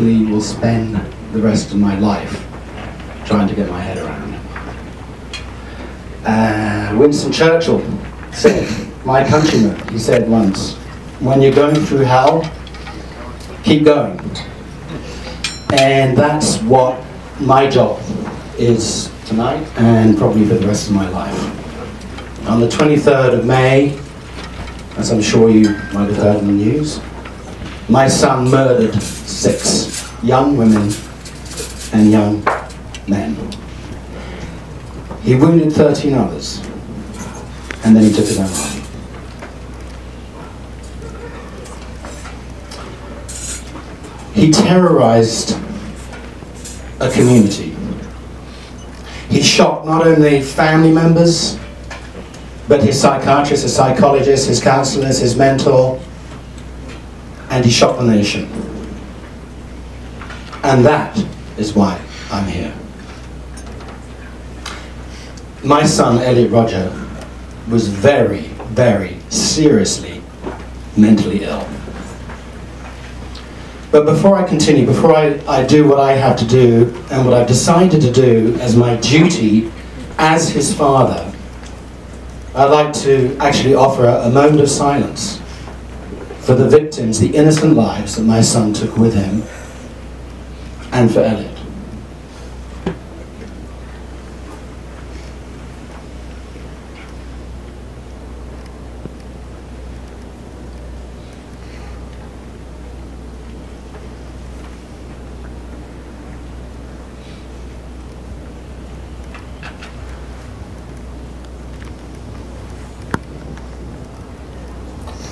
probably will spend the rest of my life trying to get my head around. Uh, Winston Churchill said, my countryman, he said once, when you're going through hell, keep going. And that's what my job is tonight and probably for the rest of my life. On the 23rd of May, as I'm sure you might have heard in the news, my son murdered six young women and young men. He wounded 13 others, and then he took his own life. He terrorized a community. He shot not only family members, but his psychiatrist, his psychologist, his counselors, his mentor, and he the nation. And that is why I'm here. My son, Elliot Rodger, was very, very seriously mentally ill. But before I continue, before I, I do what I have to do and what I've decided to do as my duty as his father, I'd like to actually offer a, a moment of silence for the victims, the innocent lives that my son took with him, and for Elliot.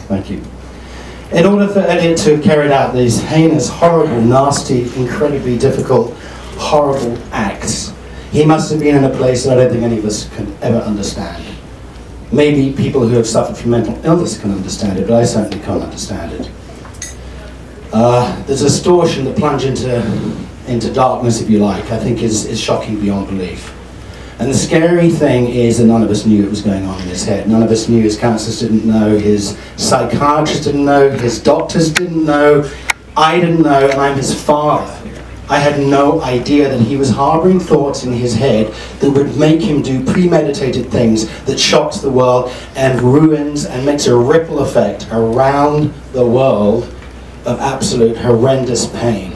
Thank you. In order for Elliot to have carried out these heinous, horrible, nasty, incredibly difficult, horrible acts, he must have been in a place that I don't think any of us can ever understand. Maybe people who have suffered from mental illness can understand it, but I certainly can't understand it. Uh, the distortion, the plunge into, into darkness, if you like, I think is, is shocking beyond belief. And the scary thing is that none of us knew what was going on in his head. None of us knew his counselors didn't know, his psychiatrist didn't know, his doctors didn't know, I didn't know, and I'm his father. I had no idea that he was harboring thoughts in his head that would make him do premeditated things that shocks the world and ruins and makes a ripple effect around the world of absolute horrendous pain.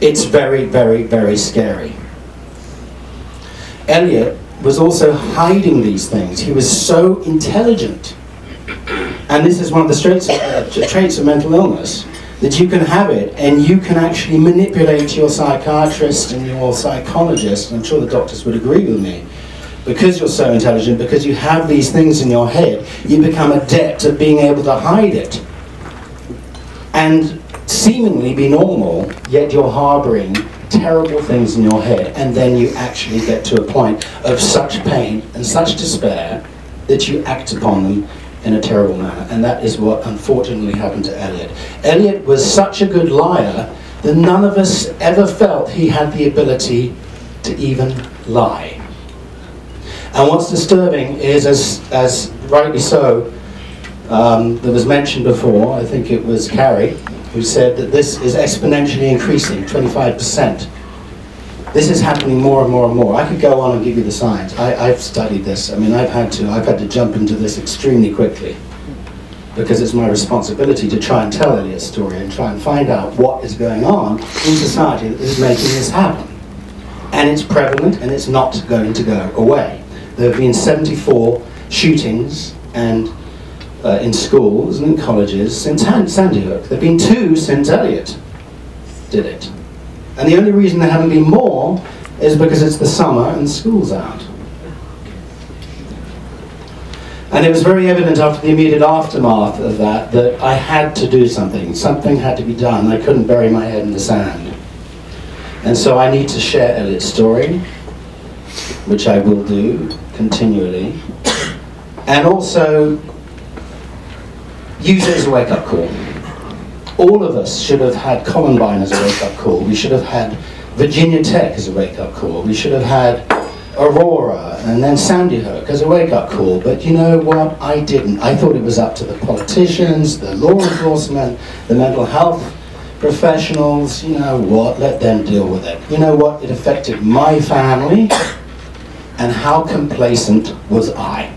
It's very, very, very scary. Elliot was also hiding these things. He was so intelligent. And this is one of the traits of, uh, traits of mental illness that you can have it and you can actually manipulate your psychiatrist and your psychologist. I'm sure the doctors would agree with me. Because you're so intelligent, because you have these things in your head, you become adept at being able to hide it. And seemingly be normal, yet you're harboring terrible things in your head, and then you actually get to a point of such pain and such despair that you act upon them in a terrible manner. And that is what unfortunately happened to Elliot. Elliot was such a good liar that none of us ever felt he had the ability to even lie. And what's disturbing is, as, as rightly so, um, that was mentioned before, I think it was Carrie, who said that this is exponentially increasing, 25%. This is happening more and more and more. I could go on and give you the science. I, have studied this. I mean, I've had to. I've had to jump into this extremely quickly because it's my responsibility to try and tell Elliot's story and try and find out what is going on in society that is making this happen. And it's prevalent and it's not going to go away. There have been 74 shootings and uh, in schools and in colleges since Sandy Hook. There have been two since Elliot did it. And the only reason there haven't been more is because it's the summer and school's out. And it was very evident after the immediate aftermath of that that I had to do something. Something had to be done. I couldn't bury my head in the sand. And so I need to share Elliot's story, which I will do continually, and also use it as a wake-up call. All of us should have had Columbine as a wake-up call. We should have had Virginia Tech as a wake-up call. We should have had Aurora and then Sandy Hook as a wake-up call. But you know what? I didn't. I thought it was up to the politicians, the law enforcement, the mental health professionals, you know what, let them deal with it. You know what, it affected my family, and how complacent was I?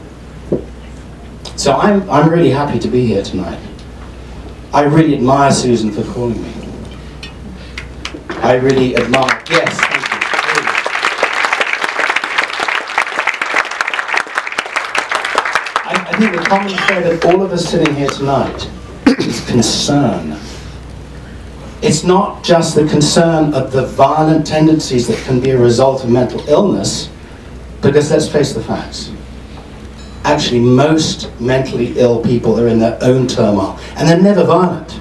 So I'm, I'm really happy to be here tonight. I really admire Susan for calling me. I really admire, yes. I, I think the common thread of all of us sitting here tonight is concern. It's not just the concern of the violent tendencies that can be a result of mental illness, because let's face the facts. Actually, most mentally ill people are in their own turmoil, and they're never violent.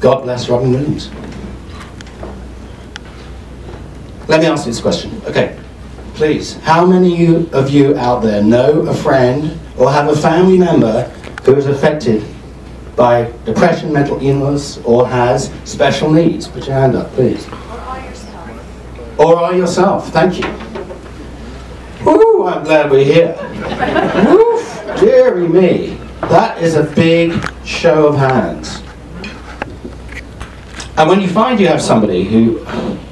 God bless Robin Williams. Let me ask you this question. Okay, please. How many of you out there know a friend or have a family member who is affected by depression, mental illness, or has special needs? Put your hand up, please. Or are yourself. Or are yourself. Thank you. I'm glad we're here. Woof, dearie me. That is a big show of hands. And when you find you have somebody who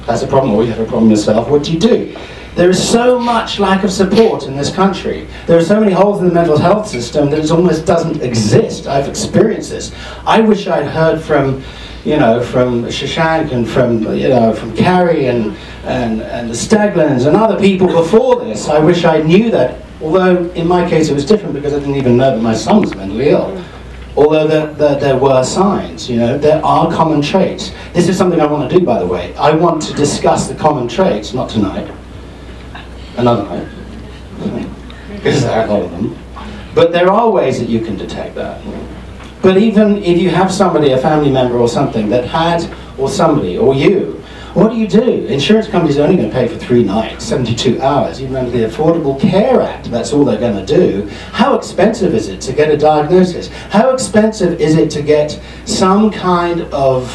has a problem or you have a problem yourself, what do you do? There is so much lack of support in this country. There are so many holes in the mental health system that it almost doesn't exist. I've experienced this. I wish I'd heard from, you know, from Shashank and from, you know, from Carrie and and, and the Staglins and other people before this. I wish I knew that, although in my case it was different because I didn't even know that my son was mentally ill. Although there, there, there were signs, you know, there are common traits. This is something I want to do, by the way. I want to discuss the common traits, not tonight, another night, because there are a lot of them. But there are ways that you can detect that. But even if you have somebody, a family member or something, that had, or somebody, or you, what do you do? Insurance companies are only going to pay for three nights, 72 hours. Even under the Affordable Care Act, that's all they're going to do. How expensive is it to get a diagnosis? How expensive is it to get some kind of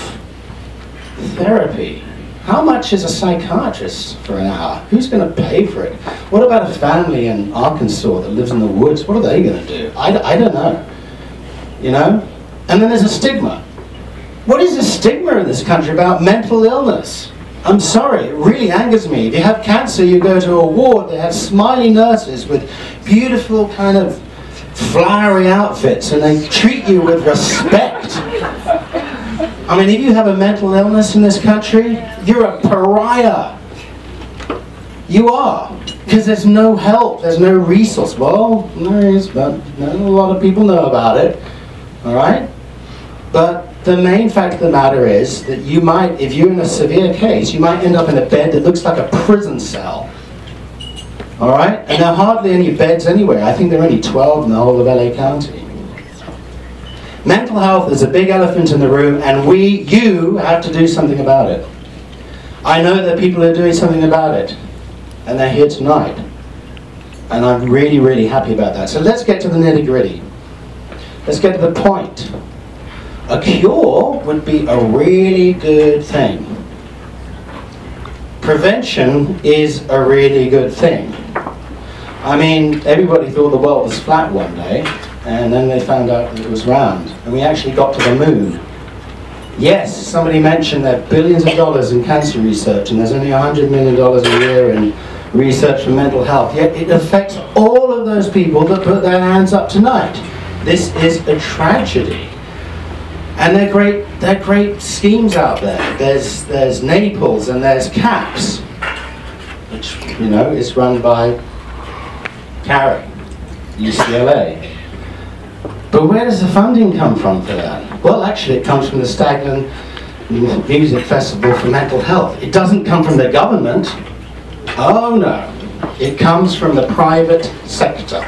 therapy? How much is a psychiatrist for an hour? Who's going to pay for it? What about a family in Arkansas that lives in the woods? What are they going to do? I, I don't know. You know? And then there's a stigma. What is the stigma in this country about mental illness? I'm sorry, it really angers me. If you have cancer, you go to a ward, they have smiley nurses with beautiful kind of flowery outfits and they treat you with respect. I mean, if you have a mental illness in this country, you're a pariah. You are. Because there's no help, there's no resource. Well, there is, but not a lot of people know about it. All right? But the main fact of the matter is that you might, if you're in a severe case, you might end up in a bed that looks like a prison cell. All right? And there are hardly any beds anywhere. I think there are only 12 in the whole of LA County. Mental health is a big elephant in the room, and we, you, have to do something about it. I know that people are doing something about it, and they're here tonight. And I'm really, really happy about that. So let's get to the nitty gritty. Let's get to the point a cure would be a really good thing. Prevention is a really good thing. I mean, everybody thought the world was flat one day, and then they found out that it was round, and we actually got to the moon. Yes, somebody mentioned that billions of dollars in cancer research, and there's only $100 million a year in research for mental health, yet it affects all of those people that put their hands up tonight. This is a tragedy. And they're great, they're great schemes out there. There's, there's NAPLS and there's CAPPS, which, you know, is run by Carrie, UCLA. But where does the funding come from for that? Well, actually, it comes from the Staglin Music Festival for Mental Health. It doesn't come from the government. Oh, no. It comes from the private sector.